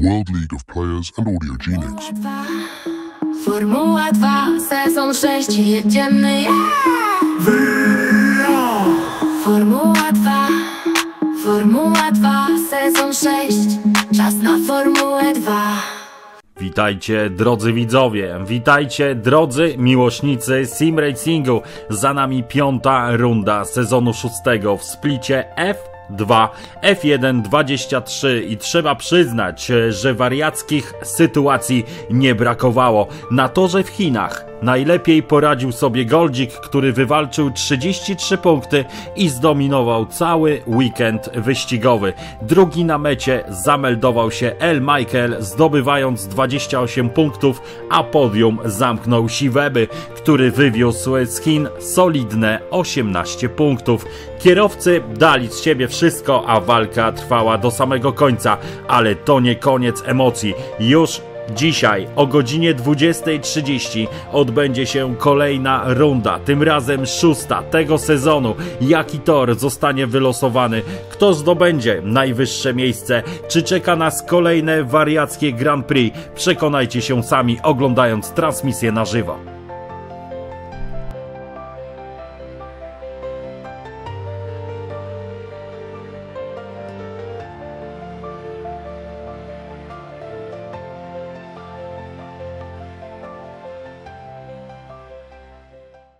World League of Players and Audio Genius. Formuła 2, sezon 6, jedziemy yeah! Formuła 2, Formuła 2, sezon 6, czas na Formułę 2. Witajcie drodzy widzowie, witajcie drodzy miłośnicy sim racingu. Za nami piąta runda sezonu szóstego w splicie F2 F1 23 i trzeba przyznać, że wariackich sytuacji nie brakowało. Na torze w Chinach Najlepiej poradził sobie Goldzik, który wywalczył 33 punkty i zdominował cały weekend wyścigowy. Drugi na mecie zameldował się El Michael, zdobywając 28 punktów, a podium zamknął Siweby, który wywiózł z Chin solidne 18 punktów. Kierowcy dali z siebie wszystko, a walka trwała do samego końca, ale to nie koniec emocji. Już Dzisiaj o godzinie 20.30 odbędzie się kolejna runda, tym razem szósta tego sezonu. Jaki tor zostanie wylosowany? Kto zdobędzie najwyższe miejsce? Czy czeka nas kolejne wariackie Grand Prix? Przekonajcie się sami oglądając transmisję na żywo.